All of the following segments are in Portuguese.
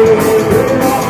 Catch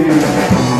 Wheel